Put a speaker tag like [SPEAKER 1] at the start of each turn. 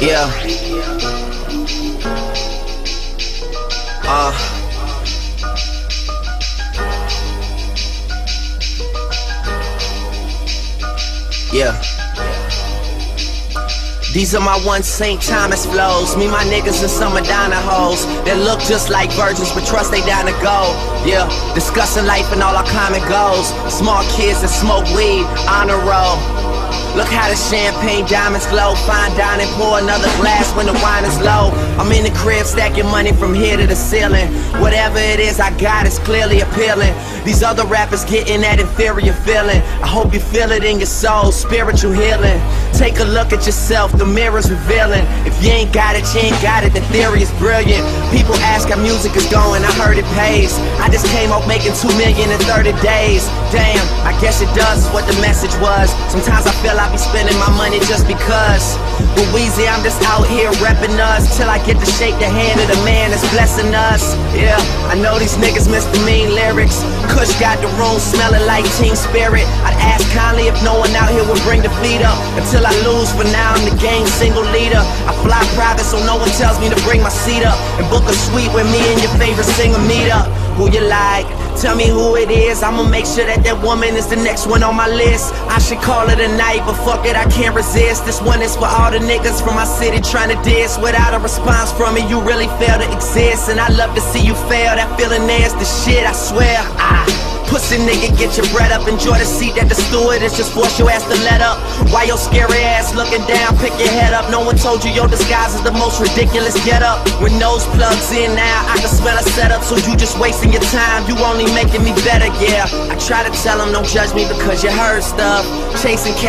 [SPEAKER 1] Yeah. Uh. Yeah. These are my one St. Thomas flows. Me, my niggas, and some Madonna hoes that look just like virgins, but trust they down to go. Yeah, discussing life and all our common goals. Small kids that smoke weed, on honor roll. Look how the champagne diamonds glow. Fine dining, pour another glass when the wine is low. I'm in the crib stacking money from here to the ceiling. Whatever it is I got is clearly appealing. These other rappers getting that inferior feeling. I hope you feel it in your soul, spiritual healing. Take a look at yourself, the mirror's revealing. If you ain't got it, you ain't got it. The theory is brilliant. People ask how music is going, I heard it pays. I just came off making two million in 30 days. Damn, I guess it does what the message was. Sometimes I feel I be spending my money just because. But Weezy, I'm just out here repping us till I get to shake the hand of the man blessing us. Yeah, I know these niggas miss the mean lyrics. Kush got the room smelling like Teen Spirit. I'd ask kindly if no one out here would bring the feet up until I lose. For now, I'm the game single leader. I fly private so no one tells me to bring my seat up and book a suite with me and your favorite singer meet up. Who you like? Tell me who it is, I'ma make sure that that woman is the next one on my list. I should call it a night, but fuck it, I can't resist. This one is for all the niggas from my city trying to diss. Without a response from me, you really fail to exist. And I love to see you fail, that feeling there's the shit, I swear Pussy nigga, get your bread up. Enjoy the seat that the steward is just force your ass to let up. Why your scary ass looking down? Pick your head up. No one told you your disguise is the most ridiculous get up. With nose plugs in now, I can smell a setup. So you just wasting your time. You only making me better, yeah. I try to tell them don't judge me because you heard stuff. Chasing cat.